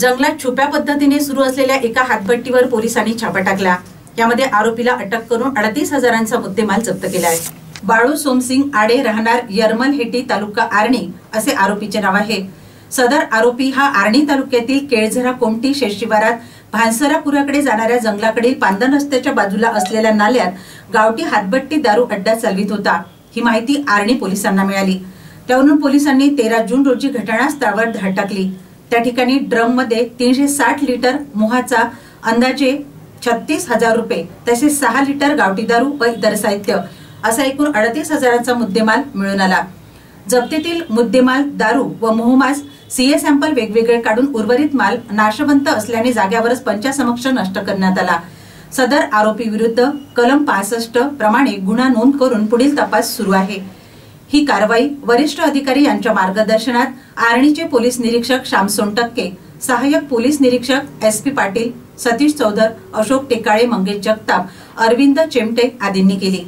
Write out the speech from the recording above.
जंगलात छुप्या पद्धतीने सुरू असलेल्या एका हातभट्टीवर पोलिसांनी छापा टाकला. यामध्ये आरोपीला अटक करून अडतीस हजारांचा मुद्देमाल जप्त केला आहे. बाळू सोमसिंग आडे राहणार यरमल हेटी तालुका आर्णी असे आरोपीचे नाव आहे. सदर आरोपी हा आर्णी तालुक्यातील केळझरा कोमटी शेशिवारात भानसरापुराकडे जाणाऱ्या जंगलाकडील पांदन रस्त्याच्या बाजूला असलेल्या नाल्यात गावठी हातभट्टी दारू अड्डा चालवित होता. ही माहिती आर्णी पोलिसांना मिळाली. त्यावरून पोलिसांनी तेरा जून रोजी घटनास्थळावर धाड टाकली. त्या ठिकाणी ड्रममध्ये तीनशे साठ लिटर मोहाचा अंदाजे छत्तीस हजार रुपये तसेच सहा लिटर गावठी दारू व इतर साहित्य असा एकूण अडतीस हजारांचा मुद्देमाल मिळून आला. जप्तीतील मुद्देमाल दारू व मोहमास सीए सॅम्पल वेगवेगळे काढून उर्वरित माल नाशवंत असल्याने जाग्यावरच पंचासमक्ष नष्ट करण्यात आला. सदर आरोपी विरुद्ध कलम पासष्ट प्रमाणे गुन्हा नोंद करून पुढील तपास सुरू आहे. ही कारवाई वरिष्ठ अधिकारी यांच्या मार्गदर्शनात आर्णीचे पोलीस निरीक्षक श्याम सोनटक्के सहाय्यक पोलीस निरीक्षक एस पी पाटील सतीश चौधर अशोक टेकाळे मंगेश जगताप अरविंद चेमटे आदींनी केली.